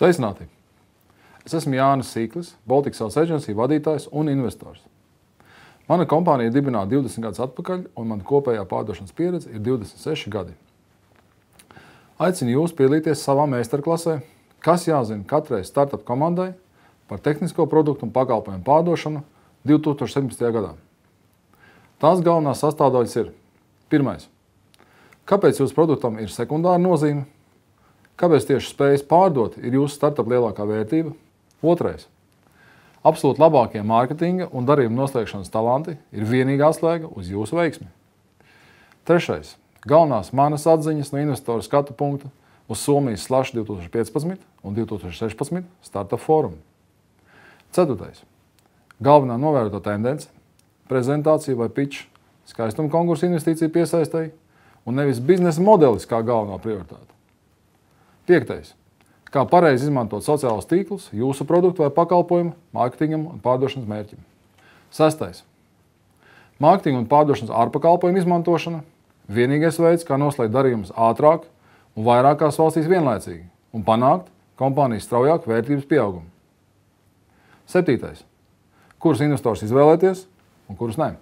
Sveicināti! Es esmu Jānis Sīklis, Baltikas Sales Agency vadītājs un investors. Mana kompānija dibināta 20 gadus atpakaļ, un mana kopējā pārdošanas pieredze ir 26 gadi. Aicinu jūs piedalīties savā meistarklasē, kas jāzina katrai startup komandai par tehnisko produktu un pakalpojumu pārdošanu 2017. gadā. Tās galvenās sastāvdaļas ir: pirmais, kāpēc jūsu produktam ir sekundāra nozīme, kāpēc tieši spējas pārdot ir jūsu startup lielākā vērtība, otrais, absolūti labākie mārketinga un darījuma noslēgšanas talanti ir vienīgā slēga uz jūsu veiksmi. Trešais, galvenās manas atziņas no investoru skatu punkta uz Somijas Slash 2015 un 2016 startup fórumu. Ceturtais. Galvenā novērota tendence - prezentācija vai pitch skaistuma konkursu investīciju piesaistēji un nevis biznesa modelis kā galvenā prioritāte. Piektais. Kā pareizi izmantot sociālos tīklus jūsu produktu vai pakalpojumu, mārketingam un pārdošanas mērķim. Sestais. Mārketinga un pārdošanas ārpakalpojumu izmantošana - vienīgais veids, kā noslēgt darījumus ātrāk un vairākās valstīs vienlaicīgi un panākt kompānijas straujāku vērtības pieaugumu. Septītais. Kurus investors izvēlēties un kurus nē?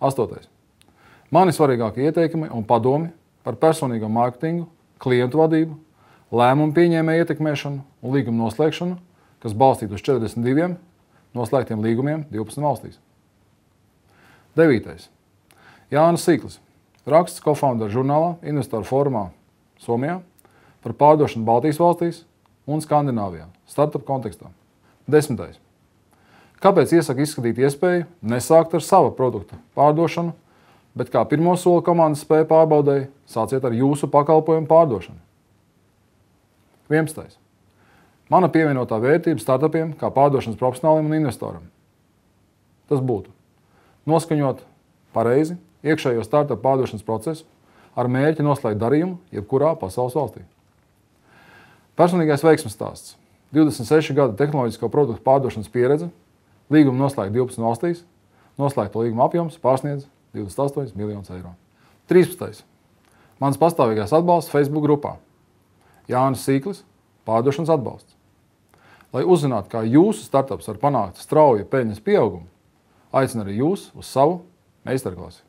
Astotais. Mani svarīgākie ieteikumi un padomi par personīgo mārketingu, klientu vadību, lēmumu pieņēmēju ietekmēšanu un līgumu noslēgšanu, kas balstīta uz 42 noslēgtiem līgumiem 12 valstīs. Devītais. Jānis Sīklis. Raksts kofounder žurnālā Investoru formā Somijā par pārdošanu Baltijas valstīs un Skandināvijā startup kontekstā. Desmitais. Kāpēc iesaku izskatīt iespēju nesākt ar sava produkta pārdošanu, bet kā pirmo soli komandas spēju pārbaudēji, sāciet ar jūsu pakalpojumu pārdošanu? 11. Mana pievienotā vērtība startupiem kā pārdošanas profesionālim un investoram. Tas būtu noskaņot pareizi iekšējo startup pārdošanas procesu ar mērķi noslēgt darījumu jebkurā pasaules valstī. Personīgais veiksmes stāsts 26 gadu tehnoloģisko produktu pārdošanas pieredze, līguma noslēgta 12 valstīs, noslēgta līguma apjoms pārsniedz 28 miljonus eiro. 13. Mans pastāvīgais atbalsts Facebook grupā Jānis Sīklis - pārdošanas atbalsts. Lai uzzinātu, kā jūsu startups var panākt strauju peļņas pieaugumu, aicinu arī jūs uz savu meistarklasi.